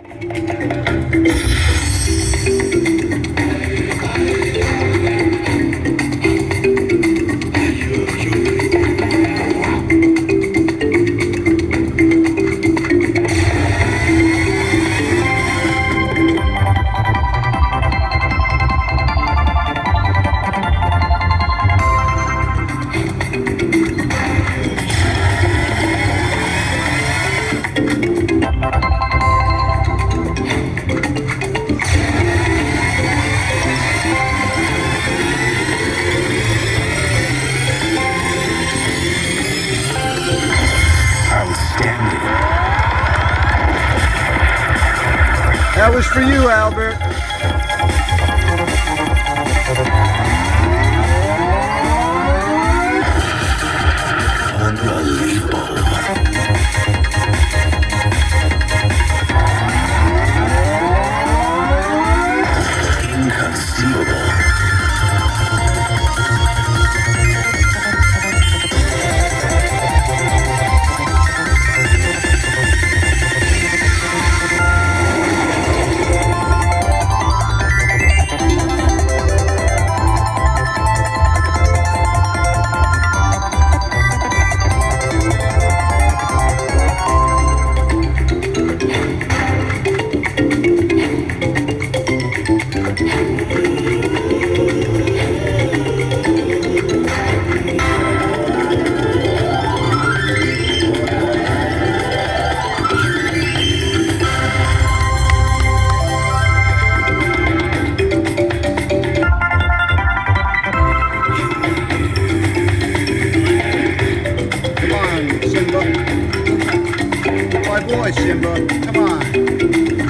Outstanding. That was for you, Albert. Simba. My boy, Simba. Come on.